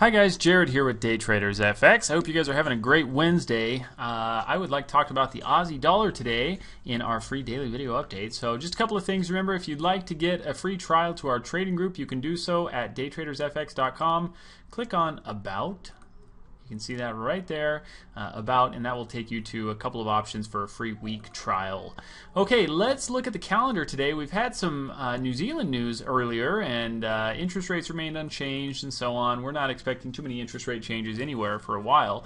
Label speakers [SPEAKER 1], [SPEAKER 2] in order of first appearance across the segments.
[SPEAKER 1] Hi guys, Jared here with Day Traders FX. I hope you guys are having a great Wednesday. Uh, I would like to talk about the Aussie dollar today in our free daily video update. So, just a couple of things. Remember, if you'd like to get a free trial to our trading group, you can do so at daytradersfx.com. Click on About can see that right there, uh, about, and that will take you to a couple of options for a free week trial. Okay, let's look at the calendar today. We've had some uh, New Zealand news earlier, and uh, interest rates remained unchanged and so on. We're not expecting too many interest rate changes anywhere for a while.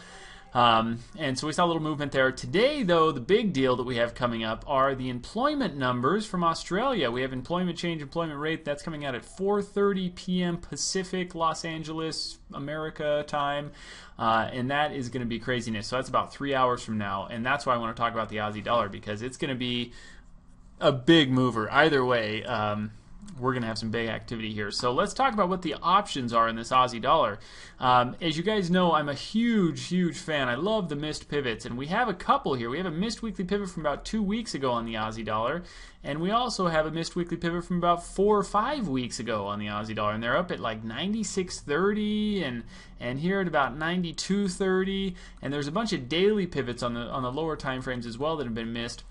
[SPEAKER 1] Um, and so we saw a little movement there. Today, though, the big deal that we have coming up are the employment numbers from Australia. We have employment change, employment rate. That's coming out at 4:30 p.m. Pacific, Los Angeles, America time, uh, and that is going to be craziness. So that's about three hours from now, and that's why I want to talk about the Aussie dollar because it's going to be a big mover either way. Um, we're going to have some big activity here. So let's talk about what the options are in this Aussie dollar. Um, as you guys know, I'm a huge, huge fan. I love the missed pivots, and we have a couple here. We have a missed weekly pivot from about two weeks ago on the Aussie dollar, and we also have a missed weekly pivot from about four or five weeks ago on the Aussie dollar, and they're up at like 96.30 and and here at about 92.30, and there's a bunch of daily pivots on the on the lower time frames as well that have been missed.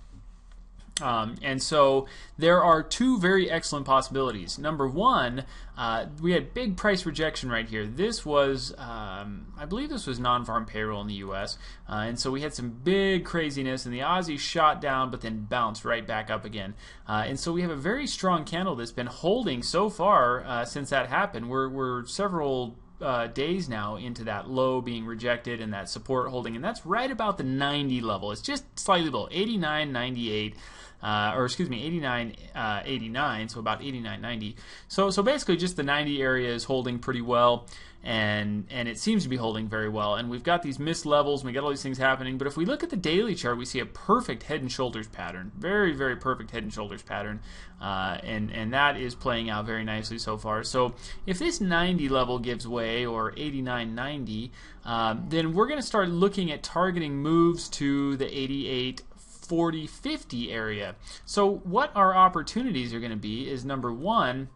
[SPEAKER 1] Um, and so there are two very excellent possibilities. Number one, uh, we had big price rejection right here. This was, um, I believe, this was non-farm payroll in the U.S. Uh, and so we had some big craziness, and the Aussie shot down, but then bounced right back up again. Uh, and so we have a very strong candle that's been holding so far uh, since that happened. We're, we're several uh, days now into that low being rejected and that support holding, and that's right about the 90 level. It's just slightly below 89, 98 uh, or excuse me, 89, uh, 89, so about 89, 90. So, so basically, just the 90 area is holding pretty well, and and it seems to be holding very well. And we've got these missed levels, and we got all these things happening. But if we look at the daily chart, we see a perfect head and shoulders pattern, very, very perfect head and shoulders pattern, uh, and and that is playing out very nicely so far. So if this 90 level gives way, or 89, 90, um, then we're going to start looking at targeting moves to the 88 40 50 area. So, what our opportunities are going to be is number one,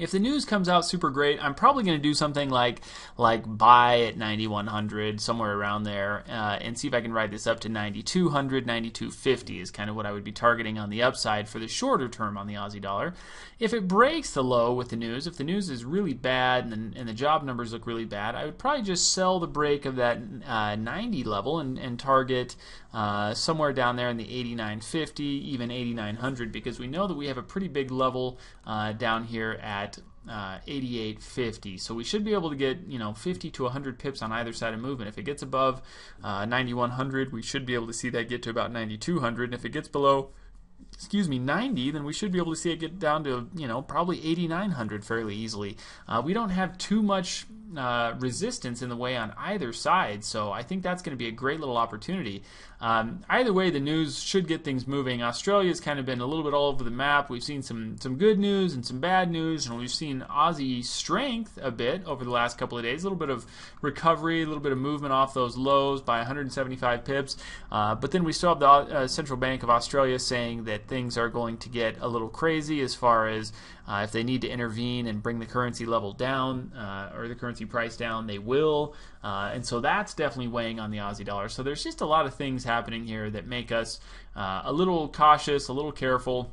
[SPEAKER 1] if the news comes out super great, I'm probably going to do something like like buy at 9100 somewhere around there uh, and see if I can ride this up to 9200, 9250 is kind of what I would be targeting on the upside for the shorter term on the Aussie dollar. If it breaks the low with the news, if the news is really bad and, and the job numbers look really bad, I would probably just sell the break of that uh, 90 level and, and target uh, somewhere down there in the 8950, even 8900 because we know that we have a pretty big level uh, down here at uh, 88.50. So we should be able to get you know 50 to 100 pips on either side of movement. If it gets above uh, 9100, we should be able to see that get to about 9200. And if it gets below excuse me, 90, then we should be able to see it get down to, you know, probably 8,900 fairly easily. Uh, we don't have too much uh, resistance in the way on either side. So I think that's going to be a great little opportunity. Um, either way, the news should get things moving. Australia's kind of been a little bit all over the map. We've seen some some good news and some bad news, and we've seen Aussie strength a bit over the last couple of days. A little bit of recovery, a little bit of movement off those lows by 175 pips. Uh, but then we still have the uh, Central Bank of Australia saying that things are going to get a little crazy as far as uh, if they need to intervene and bring the currency level down uh, or the currency price down, they will. Uh, and so that's definitely weighing on the Aussie dollar. So there's just a lot of things happening here that make us uh, a little cautious, a little careful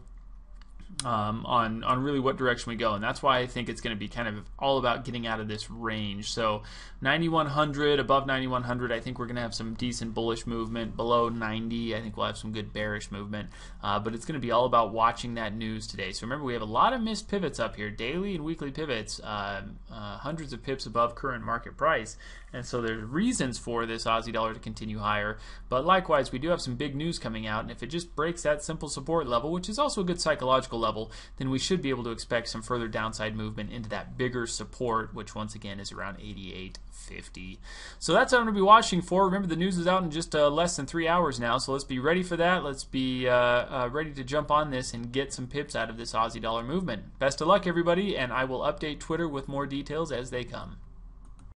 [SPEAKER 1] um, on on really what direction we go, and that's why I think it's going to be kind of all about getting out of this range. So 9100 above 9100, I think we're going to have some decent bullish movement. Below 90, I think we'll have some good bearish movement. Uh, but it's going to be all about watching that news today. So remember, we have a lot of missed pivots up here, daily and weekly pivots, uh, uh, hundreds of pips above current market price, and so there's reasons for this Aussie dollar to continue higher. But likewise, we do have some big news coming out, and if it just breaks that simple support level, which is also a good psychological level, then we should be able to expect some further downside movement into that bigger support, which once again is around 88.50. So that's what I'm going to be watching for. Remember, the news is out in just uh, less than three hours now, so let's be ready for that. Let's be uh, uh, ready to jump on this and get some pips out of this Aussie dollar movement. Best of luck, everybody, and I will update Twitter with more details as they come.